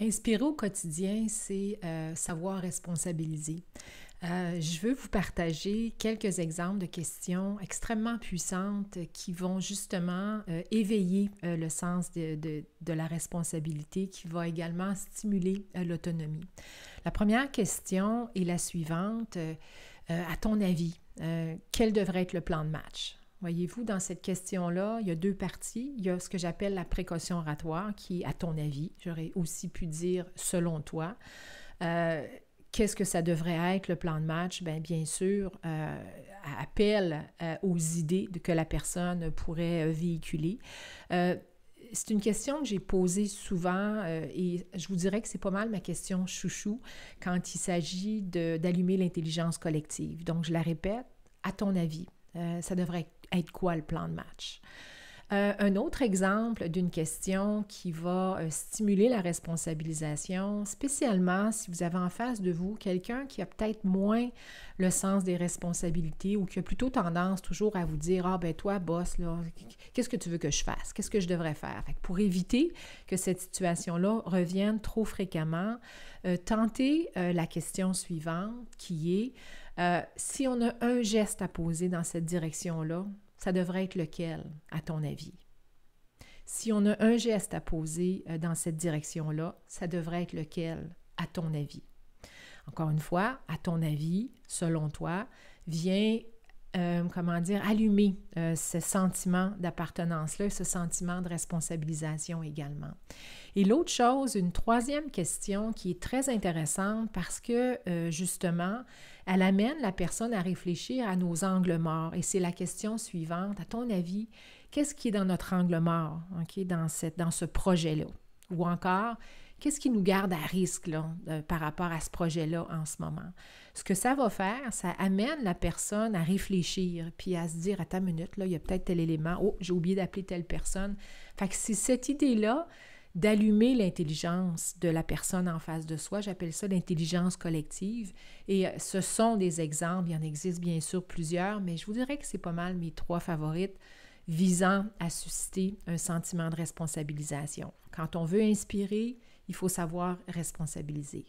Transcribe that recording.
Inspirer au quotidien, c'est euh, savoir responsabiliser. Euh, je veux vous partager quelques exemples de questions extrêmement puissantes qui vont justement euh, éveiller le sens de, de, la responsabilité, qui va également stimuler l'autonomie. La première question est la suivante. à ton avis, quel devrait être le plan de match? Voyez-vous, dans cette question-là, il y a deux parties. Il y a ce que j'appelle la précaution oratoire, qui à ton avis. J'aurais aussi pu dire selon toi. Euh, qu'est-ce que ça devrait être le plan de match? Bien, bien sûr, euh, appel euh, aux idées que la personne pourrait véhiculer. c'est une question que j'ai posée souvent et je vous dirais que c'est pas mal ma question chouchou quand il s'agit d'allumer l'intelligence collective. Donc, je la répète, à ton avis, ça devrait être quoi le plan de match? Euh, un autre exemple d'une question qui va euh, stimuler la responsabilisation, spécialement si vous avez en face de vous quelqu'un qui a peut-être moins le sens des responsabilités ou qui a plutôt tendance toujours à vous dire Ah, ben toi, boss, là, qu'est-ce que tu veux que je fasse? Qu'est-ce que je devrais faire? pour éviter que cette situation-là revienne trop fréquemment, euh, tentez la question suivante qui est si on a un geste à poser dans cette direction-là, ça devrait être lequel, à ton avis? Si on a un geste à poser euh, dans cette direction-là, ça devrait être lequel, à ton avis? Encore une fois, à ton avis, selon toi, vient, euh, comment dire, allumer euh, ce sentiment d'appartenance-là, ce sentiment de responsabilisation également. Et l'autre chose, une troisième question qui est très intéressante parce que justement, elle amène la personne à réfléchir à nos angles morts. Et c'est la question suivante. À ton avis, qu'est-ce qui est dans notre angle mort dans, cette, dans ce projet-là? Ou encore, qu'est-ce qui nous garde à risque là, par rapport à ce projet-là en ce moment? Ce que ça va faire, ça amène la personne à réfléchir, puis à se dire, à ta minute, là, il y a peut-être tel élément, oh, j'ai oublié d'appeler telle personne. Fait c'est cette idée-là d'allumer l'intelligence de la personne en face de soi. J'appelle ça l'intelligence collective. Et euh, ce sont des exemples, il en existe bien sûr plusieurs, mais je vous dirais que c'est pas mal mes trois favorites visant à susciter un sentiment de responsabilisation. Quand on veut inspirer, il faut savoir responsabiliser.